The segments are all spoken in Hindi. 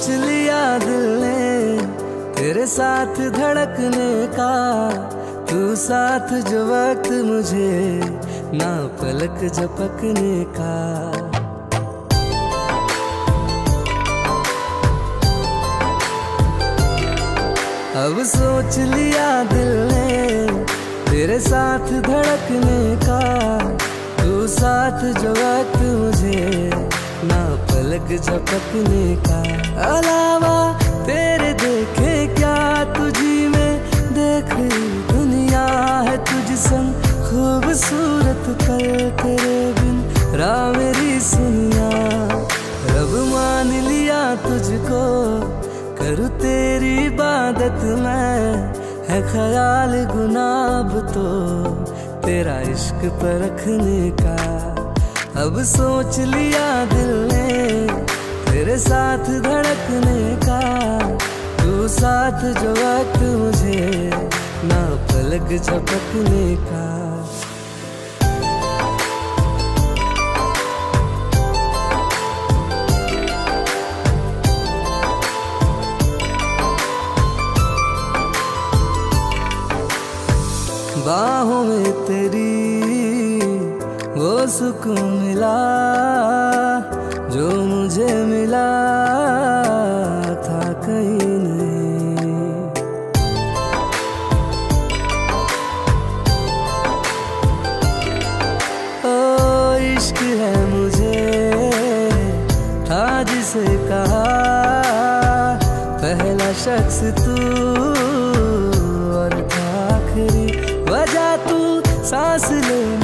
सोच लिया दिल तेरे साथ धड़कने का, तू साथ जो वक्त मुझे ना पलक झपकने का। अब सोच लिया दिल ने, तेरे साथ धड़कने का, तू साथ जो पलक झपकने का अलावा तेरे देखे क्या तुझी में देख दुनिया है तुझ संग खूबसूरत पल तेरे बिन रा मेरी सुनिया रब मान लिया तुझको, करूँ तेरी इबादत मैं। है ख्याल गुनाब तो तेरा इश्क परखने का। अब सोच लिया दिल ने तेरे साथ धड़कने का। तू साथ जो वक्त मुझे ना पलक झपकने का। बाहों में तेरी सुकून मिला, जो मुझे मिला था कहीं नहीं। ओ, इश्क है मुझे, था जिसे कहा, पहला शख्स तू और था आखिरी वजह तू, सांस लेने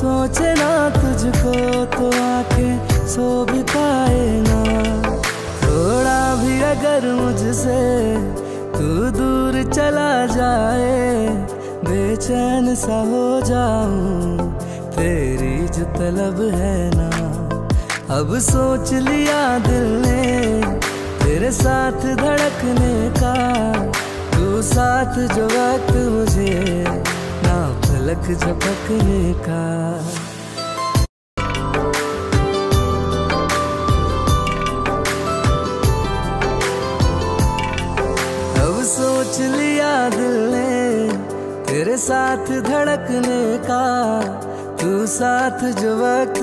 सोचे ना तुझको तो आँखें सो पाए ना थोड़ा भी अगर मुझसे तू दूर चला जाए, बेचैन सा हो जाऊँ, तेरी जो तलब है ना। अब सोच लिया दिल ने, तेरे साथ धड़कने का, तू साथ जो वक्त मुझे ना पलक झपकने का अब सोच लिया दिल ने, तेरे साथ धड़कने का, तू साथ जो वक्त